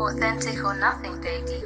Authentic or nothing, baby.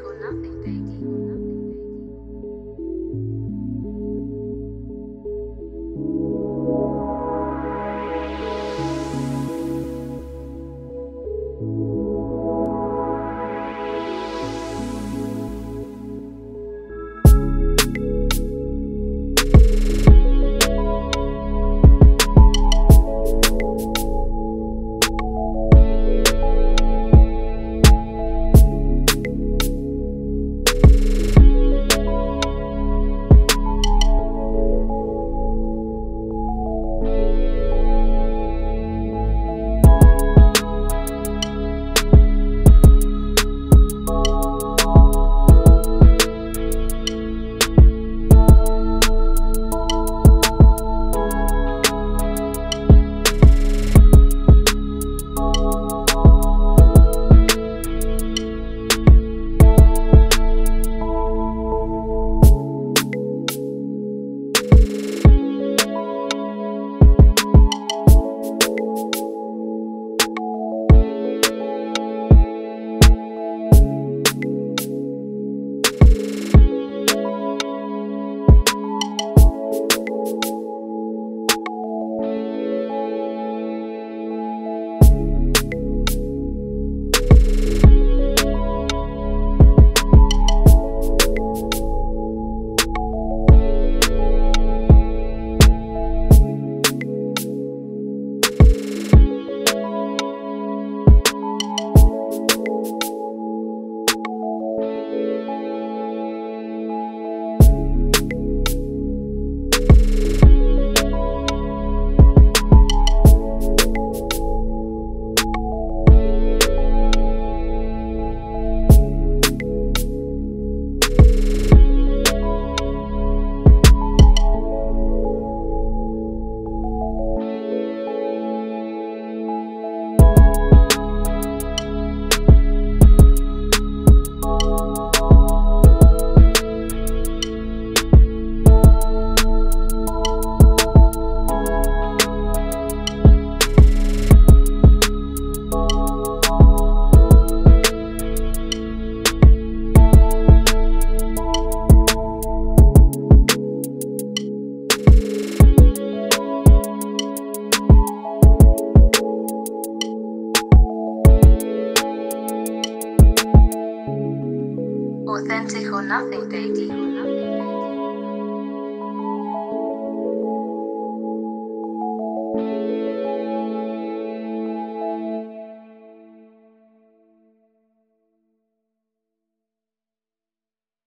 Authentic or nothing, baby.